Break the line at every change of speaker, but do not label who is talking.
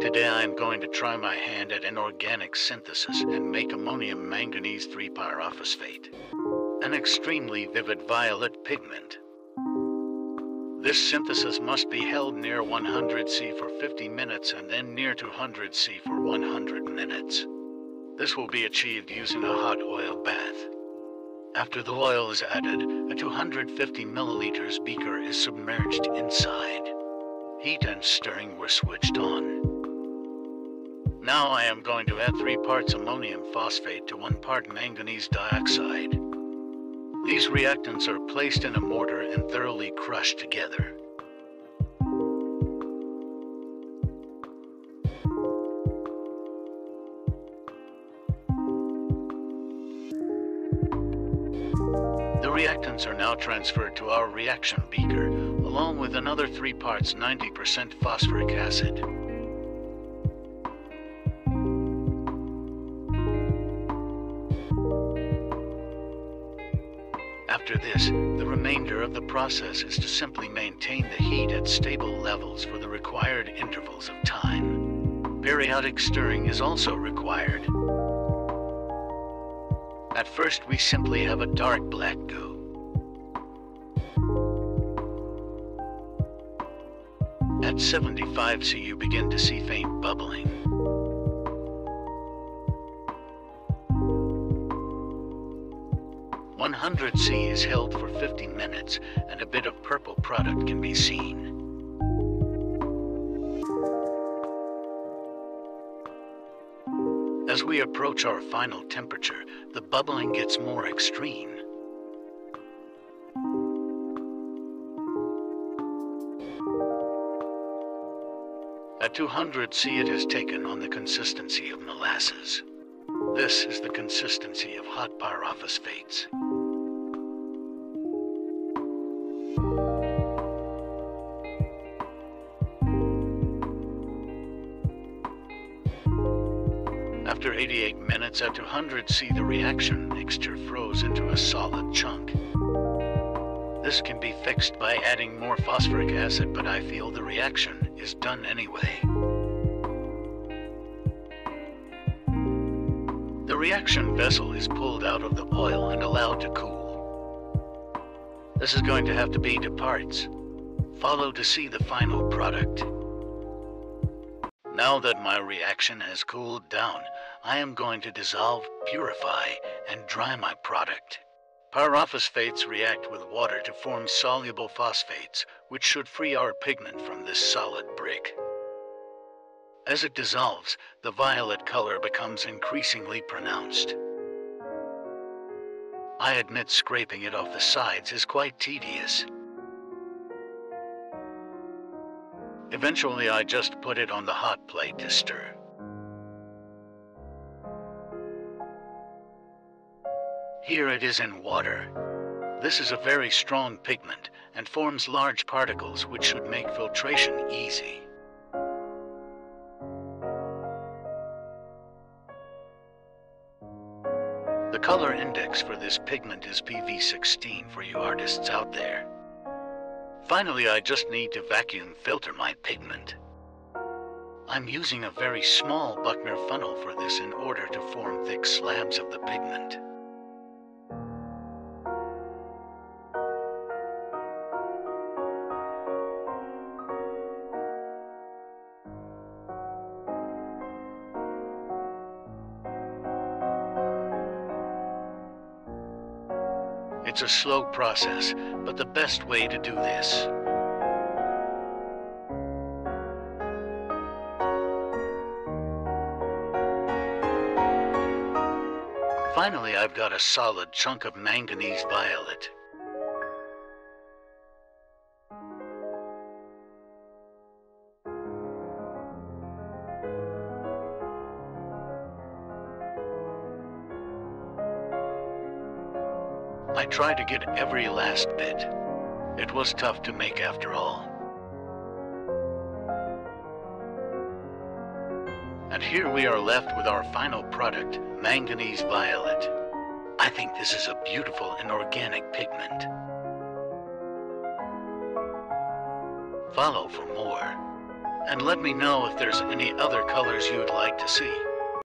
Today I am going to try my hand at inorganic synthesis and make ammonium manganese 3 pyrophosphate, an extremely vivid violet pigment. This synthesis must be held near 100 C for 50 minutes and then near 200 C for 100 minutes. This will be achieved using a hot oil bath. After the oil is added, a 250 milliliters beaker is submerged inside. Heat and stirring were switched on. Now I am going to add 3 parts ammonium phosphate to 1 part manganese dioxide. These reactants are placed in a mortar and thoroughly crushed together. The reactants are now transferred to our reaction beaker, along with another 3 parts 90% phosphoric acid. After this, the remainder of the process is to simply maintain the heat at stable levels for the required intervals of time. Periodic stirring is also required. At first, we simply have a dark black goo. At 75 C, you begin to see faint bubbling. 100 C is held for 50 minutes, and a bit of purple product can be seen. As we approach our final temperature, the bubbling gets more extreme. At 200 C it has taken on the consistency of molasses. This is the consistency of hot pyrophosphates. After 88 minutes at 200 C, the reaction mixture froze into a solid chunk. This can be fixed by adding more phosphoric acid, but I feel the reaction is done anyway. Reaction vessel is pulled out of the oil and allowed to cool. This is going to have two be to parts. Follow to see the final product. Now that my reaction has cooled down, I am going to dissolve, purify, and dry my product. Pyrophosphates react with water to form soluble phosphates, which should free our pigment from this solid brick. As it dissolves, the violet color becomes increasingly pronounced. I admit scraping it off the sides is quite tedious. Eventually, I just put it on the hot plate to stir. Here it is in water. This is a very strong pigment and forms large particles which should make filtration easy. Color index for this pigment is PV16 for you artists out there. Finally, I just need to vacuum filter my pigment. I'm using a very small Buchner funnel for this in order to form thick slabs of the pigment. It's a slow process, but the best way to do this. Finally, I've got a solid chunk of manganese violet. I tried to get every last bit. It was tough to make after all. And here we are left with our final product, manganese violet. I think this is a beautiful and organic pigment. Follow for more. and let me know if there's any other colors you'd like to see.